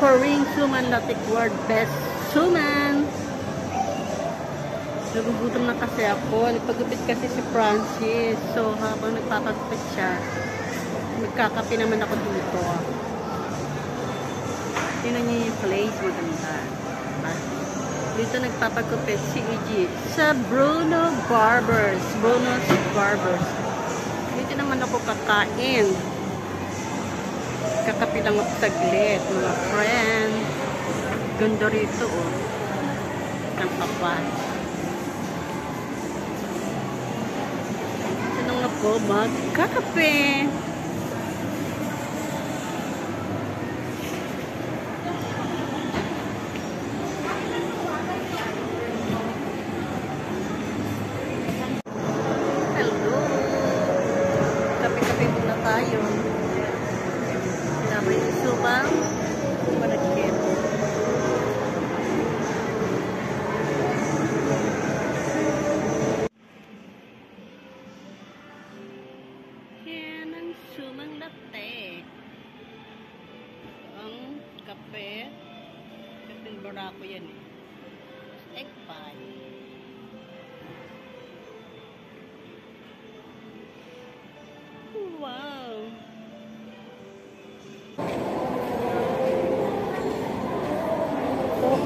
Korean Suman Latik World Best Suman. Nagugutom na kasi ako. Nagpagupit kasi si Francis. So, habang nagpapagupit siya, magkakape naman ako dito. Tingnan niyo yung place. Maganda. Diba? Dito nagpapagupit si EG sa Bruno Barbers. Bruno's Barbers. Dito naman ako kakain. Kakapi lang ako saglit, mga friend. Ganda rito, oh. Ang kapas. Dito lang ako magkakape. Kape-kape muna tayo. Sinabay ni Subang. Managkit. Yan ang sumang latte. Ang kape. Kaping barako yan eh.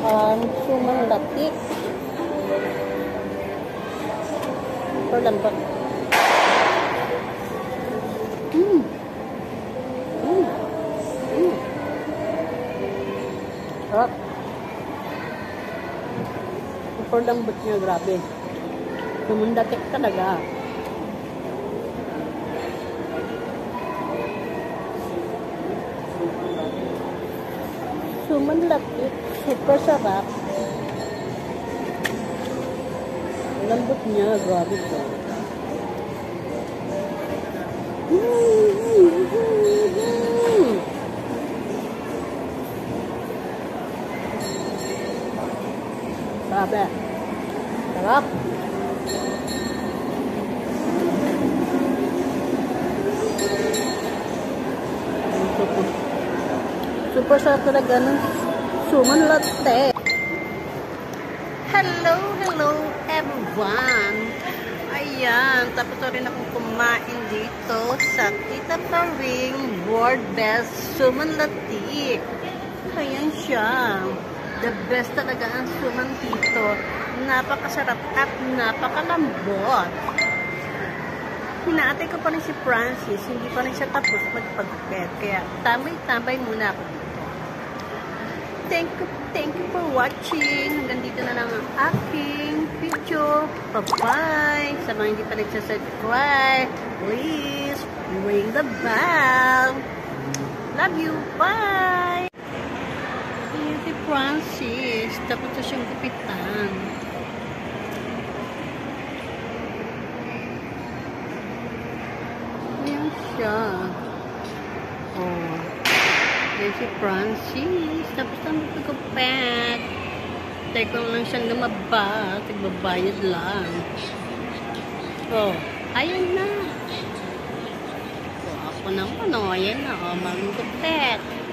Ang sumang latik. Ito lambot. Mm. Mm. Mm. Sarap. Ito lambot niya, grabe. Sumang latik talaga. Sumanlapit. Super sarap. Lambot niya. Grabe ko. Grabe. Sarap. Super. Sarap talaga ng suman. Hello, hello everyone. Ayan, tapos na rin akong kumain dito sa Tita Paring World Best Suman Latte. Ayan siya. The best talaga ang suman dito. Napakasarap at napakalambot. Hinaatay ko pa rin si Francis, hindi pa rin siya tapos magpagpet. Kaya tambay-tambay muna ako dito. Thank you, thank you for watching. Hanggang dito na lang ang aking video. Bye-bye! Sa mga hindi pa nagsasubscribe, please ring the bell. Love you! Bye! Ayan si Francis. Tapos siyang gupitan. Ayan siya. Oh. Ayan si Francis. Tapos na magpagupet. Teka lang siyang lumaba. Tigbabayad lang. Oh. Ayan na. Oh, ako naman. Oh, ayan na. Oh, magugupet.